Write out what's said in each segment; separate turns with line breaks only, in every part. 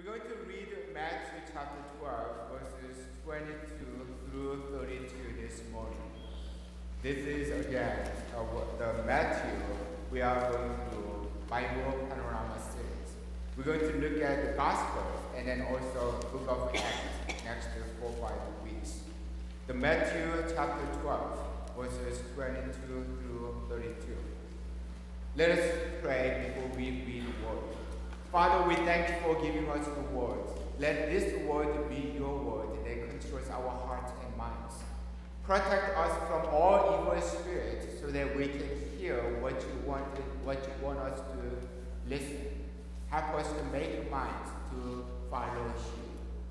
We're going to read Matthew chapter 12, verses 22 through 32 this morning. This is again the Matthew we are going through Bible Panorama series. We're going to look at the Gospels and then also Book of Acts next four or five weeks. The Matthew chapter 12, verses 22 through 32. Let us pray before we read the word. Father, we thank you for giving us the word. Let this word be your word that controls our hearts and minds. Protect us from all evil spirits so that we can hear what you want, what you want us to listen. Help us to make minds to follow you.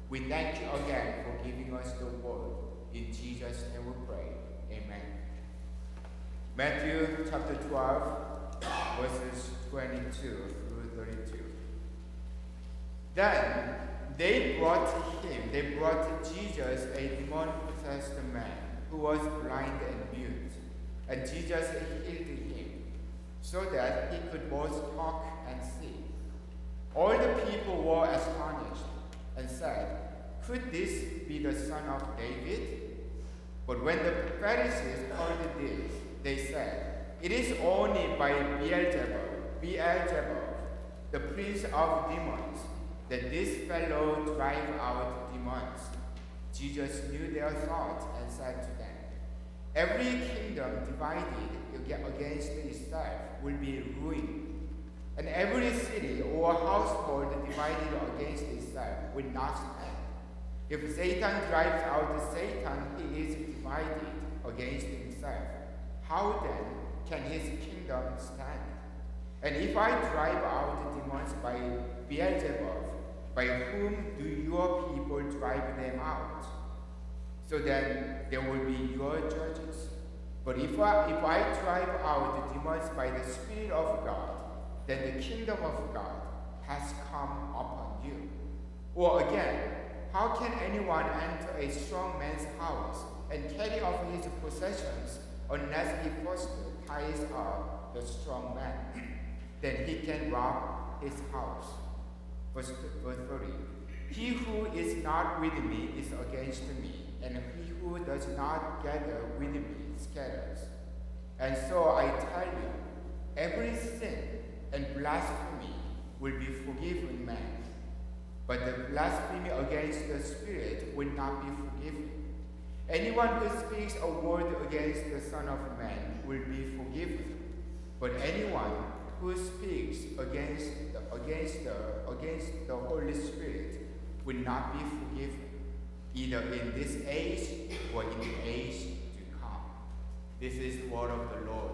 We thank you again for giving us the word. In Jesus' name we pray. Amen. Matthew chapter 12, verses 22 through 32. Then they brought him, they brought Jesus a demon possessed man who was blind and mute. And Jesus healed him so that he could both talk and see. All the people were astonished and said, Could this be the son of David? But when the Pharisees heard this, they said, It is only by Beelzebub, Beelzebub, the prince of demons, that this fellow drive out demons. Jesus knew their thoughts and said to them, Every kingdom divided against itself will be ruined, and every city or household divided against itself will not stand. If Satan drives out Satan, he is divided against himself. How then can his kingdom stand? And if I drive out demons by Beelzebub, by whom do your people drive them out? So then there will be your judges. But if I, if I drive out the demons by the Spirit of God, then the kingdom of God has come upon you. Or again, how can anyone enter a strong man's house and carry off his possessions unless he first ties up the strong man? then he can rob his house. Verse, verse 30. He who is not with me is against me, and he who does not gather with me scatters. And so I tell you, every sin and blasphemy will be forgiven man, but the blasphemy against the Spirit will not be forgiven. Anyone who speaks a word against the Son of Man will be forgiven, but anyone who speaks against against the, against the Holy Spirit will not be forgiven, either in this age or in the age to come. This is the word of the Lord.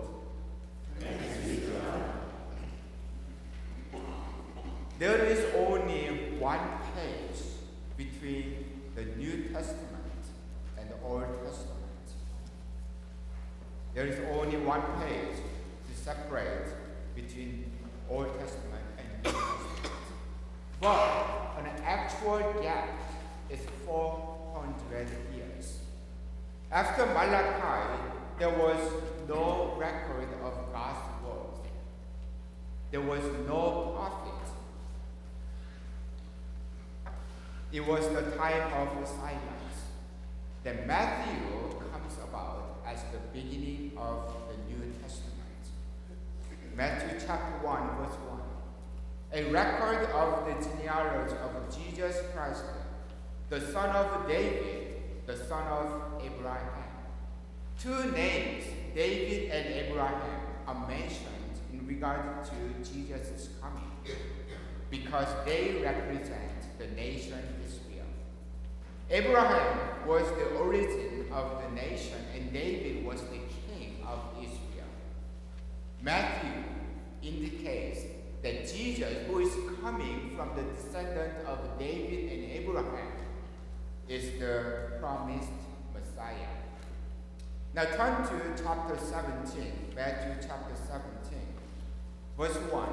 There is only one page between the New Testament and the Old Testament. There is only one page to separate between Old Testament and New Testament. But an actual gap is 400 years. After Malachi, there was no record of God's word. There was no prophet. It was the time of silence. Then Matthew comes about as the beginning of the New Testament. Matthew chapter 1, verse 1. A record of the genealogy of Jesus Christ, the son of David, the son of Abraham. Two names, David and Abraham, are mentioned in regard to Jesus' coming because they represent the nation Israel. Abraham was the origin of the nation and David was the king of Israel. Matthew indicates that Jesus, who is coming from the descendant of David and Abraham, is the promised Messiah. Now turn to chapter 17, Matthew chapter 17, verse 1.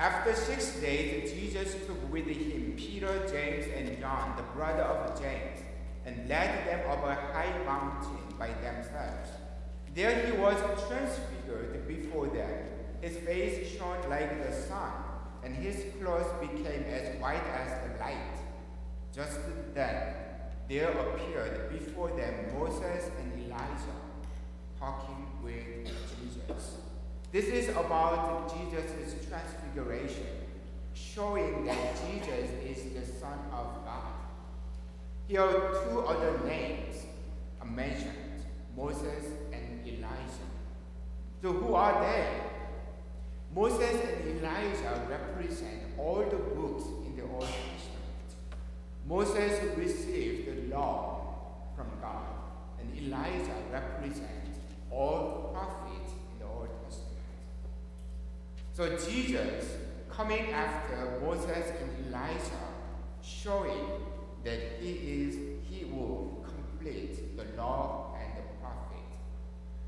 After six days, Jesus took with him Peter, James, and John, the brother of James, and led them up a high mountain by themselves. There he was transfigured before them. His face shone like the sun, and his clothes became as white as the light. Just then, there appeared before them Moses and Elijah talking with Jesus. This is about Jesus' transfiguration, showing that Jesus is the Son of God. Here, are two other names mentioned Moses Elijah. So, who are they? Moses and Elijah represent all the books in the Old Testament. Moses received the law from God, and Elijah represents all the prophets in the Old Testament. So Jesus coming after Moses and Elijah, showing that he is he will complete the law.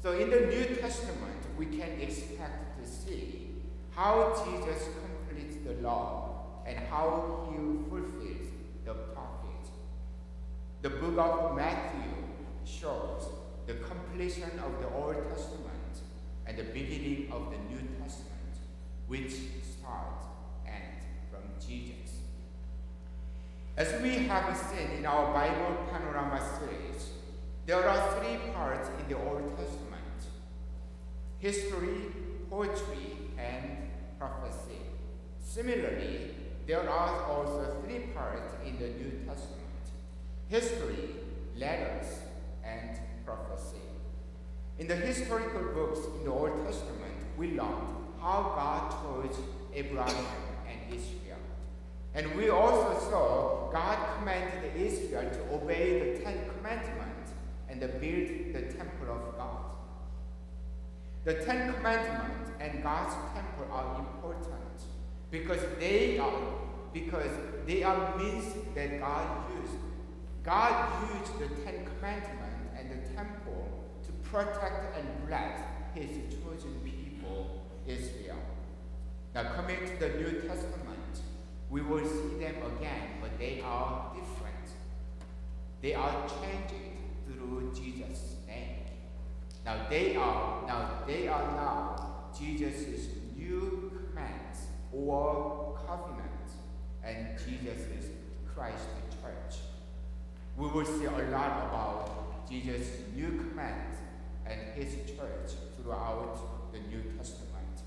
So in the New Testament, we can expect to see how Jesus completes the law and how he fulfills the prophet. The book of Matthew shows the completion of the Old Testament and the beginning of the New Testament, which starts and from Jesus. As we have seen in our Bible Panorama series, there are three parts in the Old Testament history, poetry, and prophecy. Similarly, there are also three parts in the New Testament history, letters, and prophecy. In the historical books in the Old Testament, we learned how God chose Abraham and Israel. And we also saw God commanded Israel to obey the Ten Commandments and build the temple of. The Ten Commandments and God's temple are important because they are because they are means that God used. God used the Ten Commandments and the temple to protect and bless his chosen people, Israel. Now coming to the New Testament, we will see them again, but they are different. They are changing through Jesus' name. Now they are now they are now Jesus' new commands or covenant and Jesus' Christ church. We will see a lot about Jesus' new commands and his church throughout the New Testament.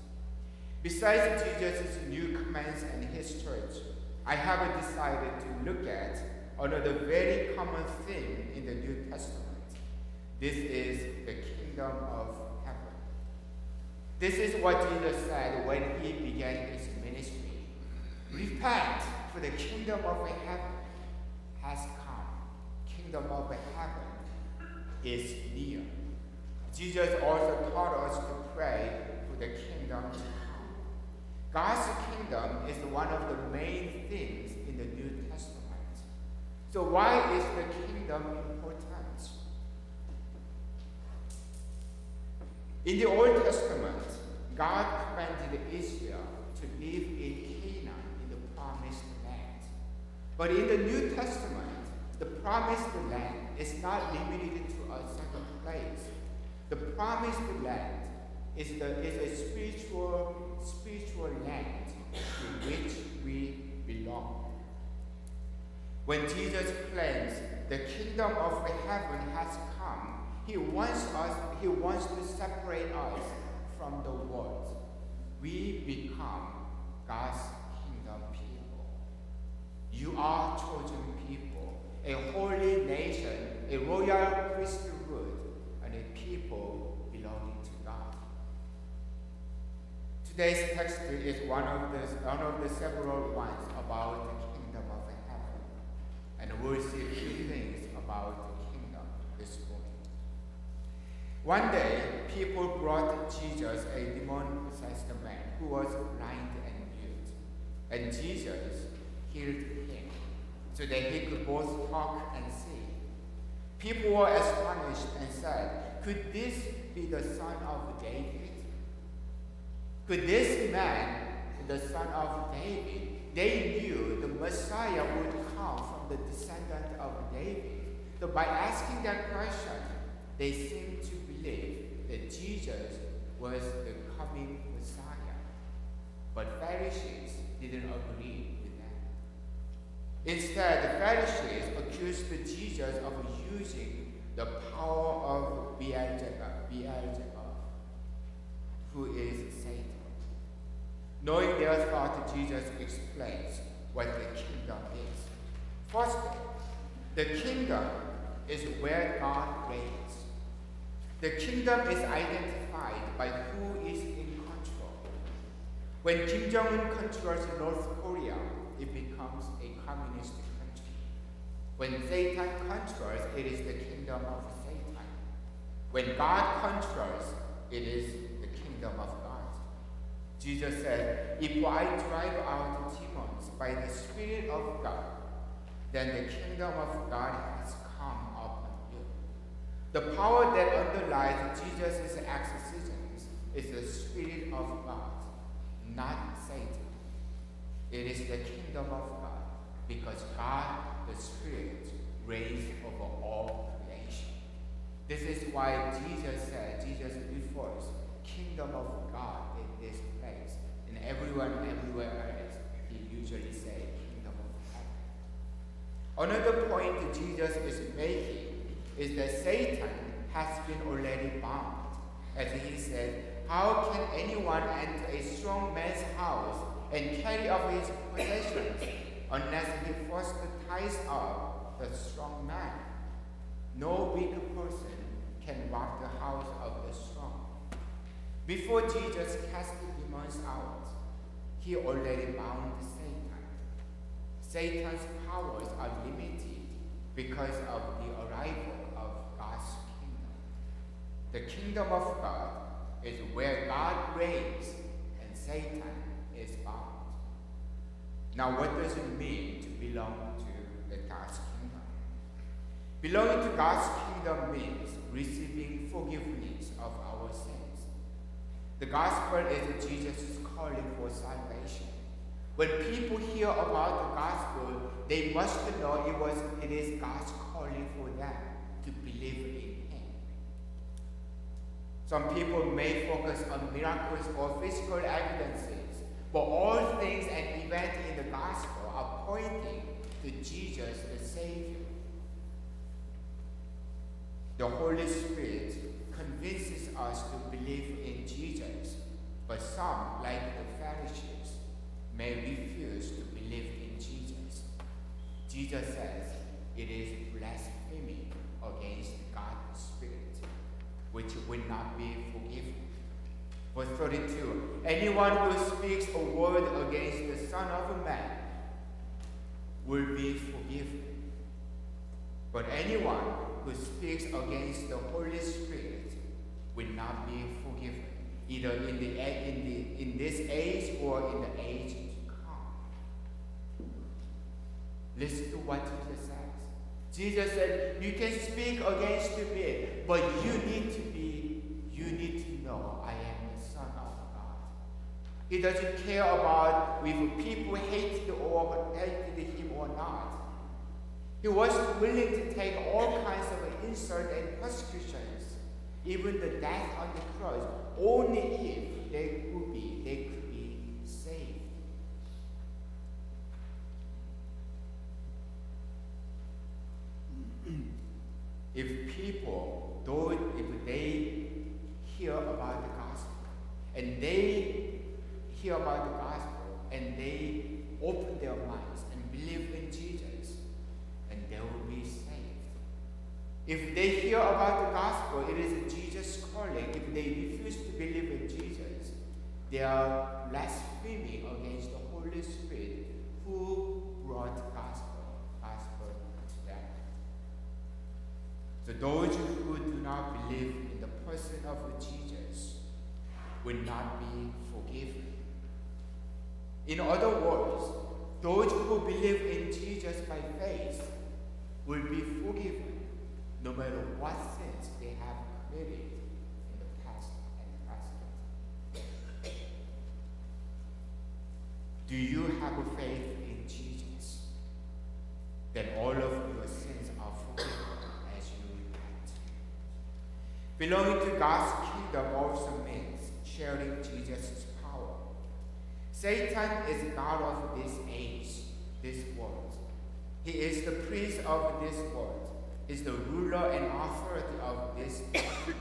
Besides Jesus' new commands and his church, I have decided to look at another very common theme in the New Testament. This is the kingdom of heaven. This is what Jesus said when he began his ministry. Repent, for the kingdom of heaven has come. Kingdom of heaven is near. Jesus also taught us to pray for the kingdom to come. God's kingdom is one of the main things in the New Testament. So why is the kingdom important? In the Old Testament, God commanded Israel to live in Canaan in the promised land. But in the New Testament, the promised land is not limited to a certain place. The promised land is, the, is a spiritual, spiritual land to which we belong. When Jesus claims the kingdom of heaven has come, he wants us, he wants to separate us from the world. We become God's kingdom people. You are chosen people, a holy nation, a royal priesthood, and a people belonging to God. Today's text is one of the, one of the several ones about the kingdom of heaven. And we'll see a few things about one day, people brought Jesus a demon-possessed man who was blind and mute, and Jesus healed him so that he could both talk and see. People were astonished and said, Could this be the son of David? Could this man the son of David? They knew the Messiah would come from the descendant of David. So by asking that question, they seemed to believe that Jesus was the coming Messiah. But Pharisees didn't agree with that. Instead, the Pharisees accused Jesus of using the power of Beelzebub, Beelzebub who is Satan. Knowing their thought, Jesus explains what the kingdom is. First, the kingdom is where God reigns. The kingdom is identified by who is in control. When Kim Jong-un controls North Korea, it becomes a communist country. When Satan controls, it is the kingdom of Satan. When God controls, it is the kingdom of God. Jesus said, If I drive out demons by the Spirit of God, then the kingdom of God has come upon. The power that underlies Jesus' exorcisms is the Spirit of God, not Satan. It is the kingdom of God because God, the Spirit, reigns over all creation. This is why Jesus said, Jesus refers kingdom of God in this place. And everyone everywhere else, he usually say kingdom of heaven. Another point Jesus is making is that Satan has been already bound. As he said, how can anyone enter a strong man's house and carry off his possessions unless he first ties up the strong man? No weak person can rob the house of the strong. Before Jesus cast the demons out, he already bound Satan. Satan's powers are limited because of the arrival God's kingdom. The kingdom of God is where God reigns and Satan is bound. Now, what does it mean to belong to the God's kingdom? Belonging to God's kingdom means receiving forgiveness of our sins the gospel is Jesus' calling for salvation. When people hear about the gospel, they must know it was it is God's calling for them to believe in Him. Some people may focus on miracles or physical evidences, but all things and events in the gospel are pointing to Jesus the Savior. The Holy Spirit convinces us to believe in Jesus, but some, like the Pharisees, may refuse to believe in Jesus. Jesus says it is blasphemy against God's Spirit, which will not be forgiven. Verse 32 Anyone who speaks a word against the Son of Man will be forgiven. But anyone who speaks against the Holy Spirit will not be forgiven, either in, the, in, the, in this age or in the age to come. Listen to what Jesus says. Jesus said, You can speak against me, but you need to be, you need to know I am the Son of God. He doesn't care about if people hated or hated him or not. He was willing to take all kinds of insult and persecutions even the death on the cross, only if they could be, they could be saved. if people, though if they hear about the gospel, and they hear about the gospel, and they open their minds and believe in Jesus, and they will be saved. If they hear about the gospel, it is Jesus calling. If they refuse to believe in Jesus, they are blaspheming against the Holy Spirit who brought gospel, gospel to them. So those who do not believe in the person of Jesus will not be forgiven. In other words, those who believe in Jesus by faith will be forgiven no matter what sins they have committed in the past and present. Do you have a faith in Jesus? Then all of your sins are forgiven as you repent. Belonging to God's kingdom also means sharing Jesus'. Satan is God of this age, this world. He is the prince of this world. is the ruler and authority of this world.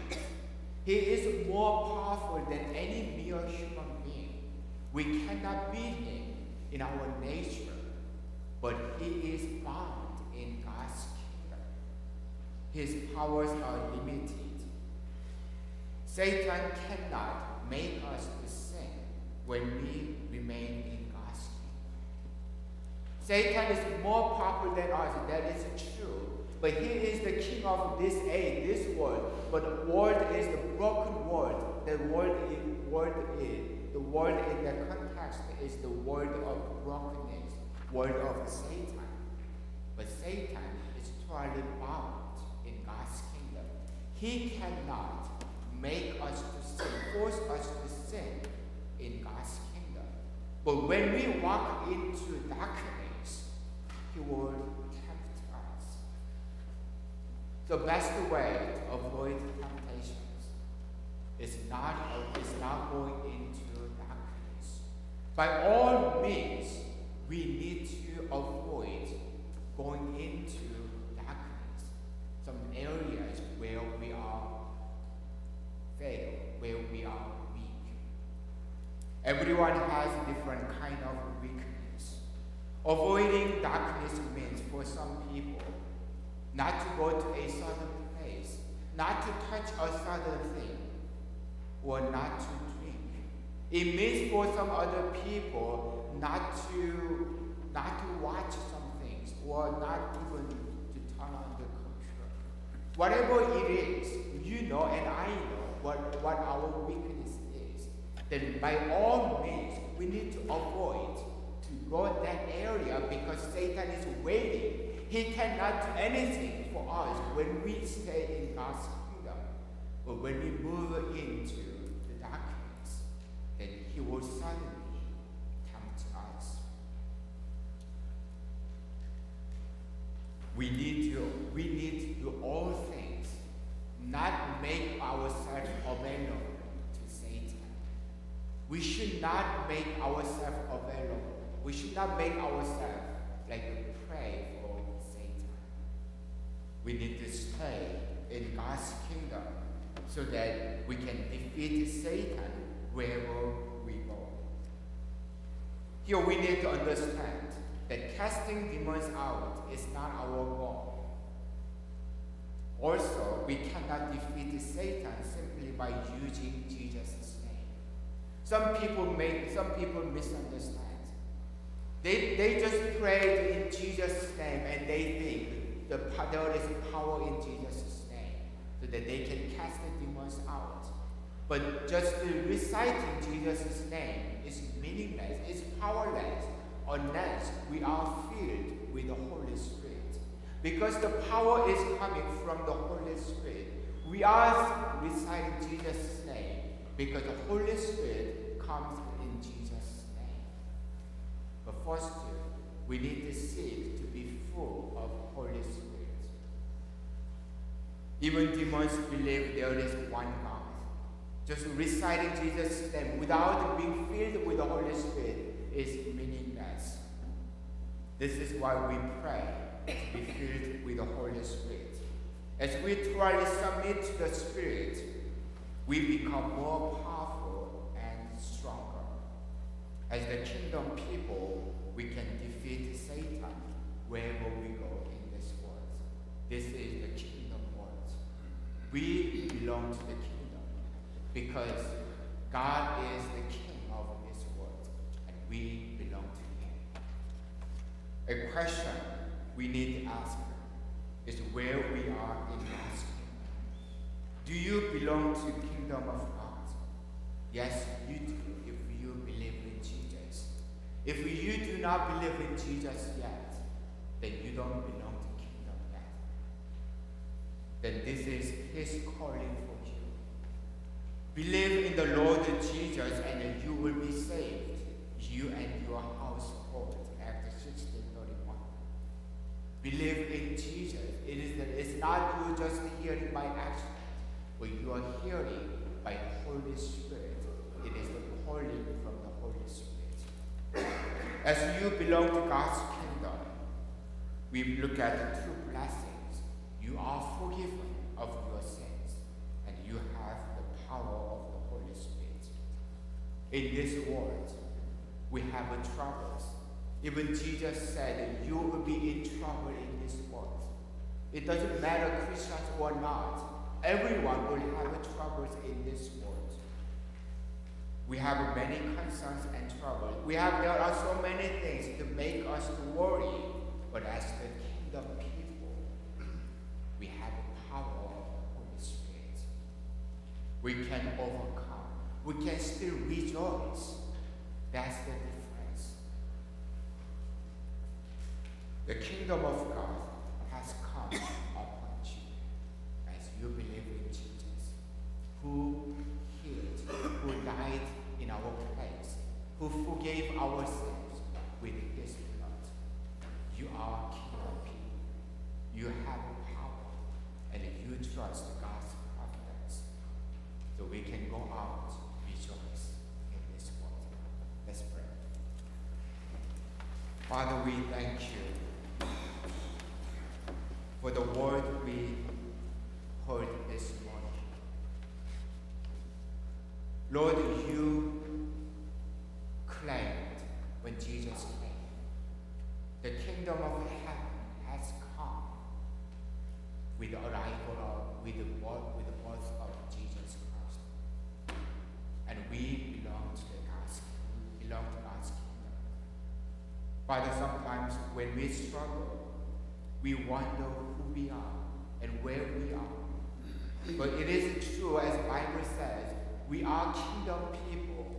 he is more powerful than any mere human being. We cannot beat him in our nature, but he is bound in God's kingdom. His powers are limited. Satan cannot make us to sin when we remain in God's kingdom. Satan is more powerful than us, that is true. But he is the king of this age, this world. But the world is the broken world. The world is, world is the world in that context is the world of brokenness, world of Satan. But Satan is totally bound in God's kingdom. He cannot make us to sin, force us to sin in God's kingdom. But when we walk into darkness, He will tempt us. The best way to avoid temptations is not, is not going into darkness. By all means, we need to avoid going into darkness, some areas where we are fail, where we are. Everyone has a different kind of weakness. Avoiding darkness means for some people not to go to a certain place, not to touch a certain thing, or not to drink. It means for some other people not to not to watch some things or not even to turn on the computer. Whatever it is, you know and I know what, what our weakness then by all means, we need to avoid to go that area because Satan is waiting. He cannot do anything for us when we stay in God's kingdom. But when we move into the darkness, then he will suddenly tempt us. We need to, we need to do all things not make ourselves to. We should not make ourselves available. We should not make ourselves like a prey for Satan. We need to stay in God's kingdom so that we can defeat Satan wherever we go. Here we need to understand that casting demons out is not our goal. Also, we cannot defeat Satan simply by using Jesus'. Some people make some people misunderstand. They, they just prayed in Jesus' name and they think the, there is power in Jesus' name so that they can cast the demons out. But just reciting Jesus' name is meaningless, it's powerless unless we are filled with the Holy Spirit. Because the power is coming from the Holy Spirit. We are reciting Jesus' name because the Holy Spirit comes in Jesus' name. But first, we need to seek to be full of Holy Spirit. Even demons believe there is one God. Just reciting Jesus' name without being filled with the Holy Spirit is meaningless. This is why we pray to be filled with the Holy Spirit. As we truly submit to the Spirit, we become more powerful and stronger. As the kingdom people, we can defeat Satan wherever we go in this world. This is the kingdom world. We belong to the kingdom because God is the king of this world and we belong to him. A question we need to ask is where we are in God's. Do you belong to the kingdom of God? Yes, you do if you believe in Jesus. If you do not believe in Jesus yet, then you don't belong to the kingdom yet. Then this is his calling for you. Believe in the Lord Jesus and you will be saved, you and your household. Believe in Jesus. It is, it's not you just hearing by accident, but you are hearing by the Holy Spirit. It is the calling from the Holy Spirit. As you belong to God's kingdom, we look at the two blessings. You are forgiven of your sins, and you have the power of the Holy Spirit. In this world, we have troubles. Even Jesus said, that You will be in trouble in this world. It doesn't matter Christians or not, everyone will have troubles in this world. We have many concerns and troubles. We have there are so many things to make us worry, but as the kingdom people, we have the power of the Holy Spirit. We can overcome. We can still rejoice. That's the difference. The kingdom of God has come upon you as you believe in Jesus, who healed, who died in our place, who forgave our sins with his blood. You are kingdom people. You have power, and you trust God's providence. So we can go out, rejoice in this world. Let's pray. Father, we thank you for the word we heard this morning. Lord, you claimed when Jesus came, the kingdom of heaven has come with the arrival of, with the with the Father, sometimes when we struggle, we wonder who we are and where we are. But it is true, as Bible says, we are kingdom people.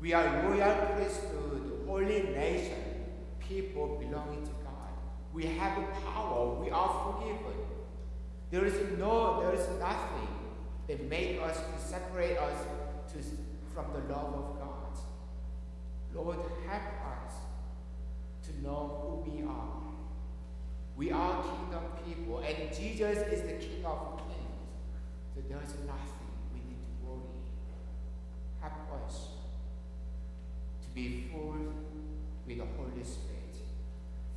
We are royal priesthood, holy nation, people belonging to God. We have a power. We are forgiven. There is no, there is nothing that make us to separate us to, from the love of God. Lord, help us to know who we are. We are kingdom people, and Jesus is the King of kings. So there is nothing we need to worry. Help us to be filled with the Holy Spirit,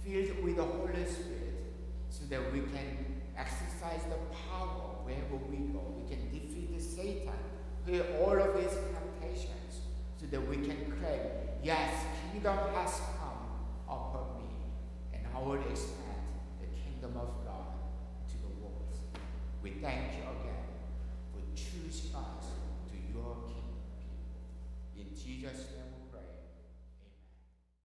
filled with the Holy Spirit, so that we can exercise the power wherever we go. We can defeat the Satan, hear all of his temptations, so that we can claim, yes, kingdom has come I will expand the kingdom of God to the world. We thank you again for choosing us to your kingdom people. In Jesus' name